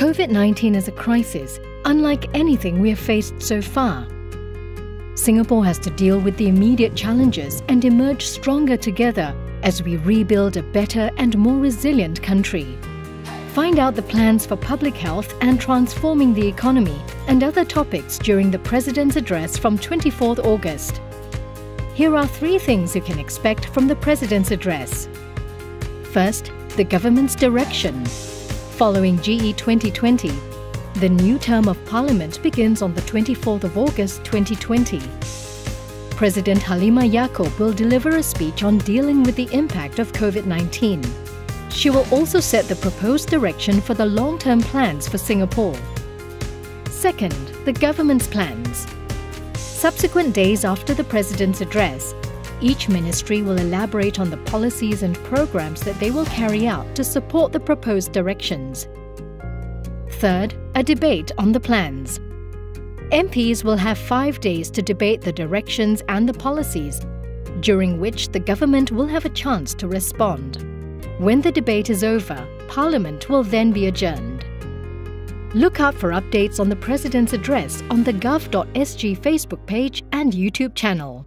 COVID 19 is a crisis unlike anything we have faced so far. Singapore has to deal with the immediate challenges and emerge stronger together as we rebuild a better and more resilient country. Find out the plans for public health and transforming the economy and other topics during the President's address from 24th August. Here are three things you can expect from the President's address. First, the government's direction. Following GE 2020, the new term of Parliament begins on the 24th of August 2020. President Halimah Yacob will deliver a speech on dealing with the impact of COVID-19. She will also set the proposed direction for the long-term plans for Singapore. Second, the government's plans. Subsequent days after the President's address, each ministry will elaborate on the policies and programs that they will carry out to support the proposed directions. Third, a debate on the plans. MPs will have five days to debate the directions and the policies, during which the government will have a chance to respond. When the debate is over, Parliament will then be adjourned. Look out for updates on the President's address on the gov.sg Facebook page and YouTube channel.